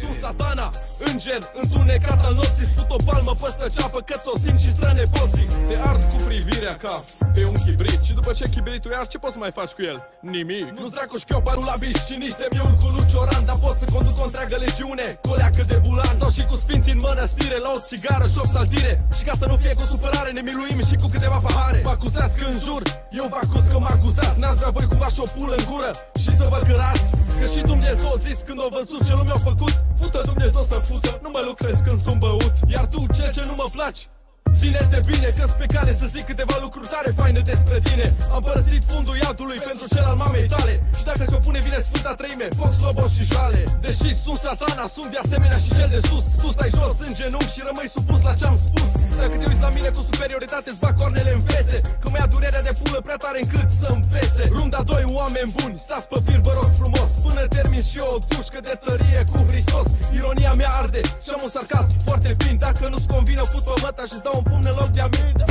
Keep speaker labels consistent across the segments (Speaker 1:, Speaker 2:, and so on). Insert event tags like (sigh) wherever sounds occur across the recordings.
Speaker 1: Sunt satana, înger, întunecat al nopții Sput o palmă păstă ceapă că ți-o simt și străne poții Te ard cu privirea ca pe un chibrit Și după ce chibritul iar, ce poți să mai faci cu el? Nimic. Nu-ți dracu șchiopa, nu la biș și nici de miul cu lucioran Dar pot să conduc o întreagă legiune, coleacă de bulan. Sau și cu sfinții în mănăstire, la o țigară și saltire Și ca să nu fie cu supărare, ne miluim și cu câteva pahare. Vă acuzați că în jur, eu vă acuz că mă acuzați. N-ați vrea voi cumva și o pulă în gură? și să vă cărați. Că și Dumnezeu a zis când a văzut ce lumea a făcut Fută Dumnezeu să fută, nu mă lucrez când sunt băut. Iar tu, cel ce nu mă placi Ține de bine că pe cale să zic câteva lucruri tare faine despre tine. Am părăsit fundul iadului pentru cel al mamei tale. Și dacă se opune vine Sfânta Treime, foc, slobos și jale. Deși sunt satana, sunt de asemenea și cel de sus. Tu stai jos în genunchi și rămâi supus la ce-am spus. Dacă te uiți la mine cu superioritate, îți bag cornele în fese. Că mi-a durerea de pulă prea tare încât să-mi pese Runda doi oameni buni, stați pe fir, vă rog frumos. Până termin și eu o dușcă de tărie cu Hristos. Ironia mea arde și am un sarcasm foarte fin. Dacă nu-ți convine, put pe măta și dau un pumn în loc de aminte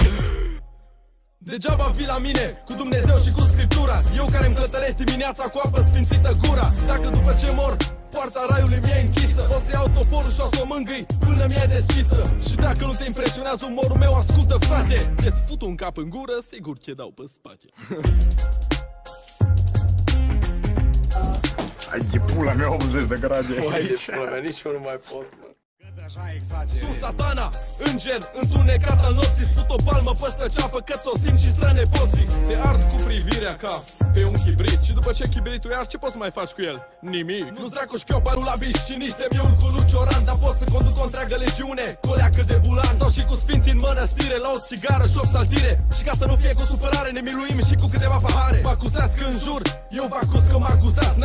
Speaker 1: Degeaba vii la mine cu Dumnezeu și cu Scriptura. Eu care îmi clătăresc dimineața cu apă sfințită gura. Dacă după ce mor Poarta raiului mi-e închisă. O să iau toporul și o să o mângâi până mi-e deschisă. Și dacă nu te impresionează umorul meu, ascultă frate. Îți fut un cap în gură, sigur că dau pe spate (laughs)
Speaker 2: Ai e pula mea 80 de grade.
Speaker 3: Mai
Speaker 2: aici.
Speaker 3: e pula mea, nici eu nu mai pot, mă.
Speaker 1: Sunt satana, înger, întunecat al nopții Sput o palmă păstă ceapă că ți-o simt și străne poții Te ard cu privirea ca pe un chibrit Și după ce chibritul iar, ce poți să mai faci cu el? Nimic. Nu-ți dracu șchiopa, nu la biș și nici de miul cu lucioran Dar pot să conduc o întreagă legiune, coleacă de bulan. Sau și cu sfinții în mănăstire, la o țigară și saltire Și ca să nu fie cu supărare, ne miluim și cu câteva pahare. Vă acuzați că în jur, eu vă acuz că mă acuzați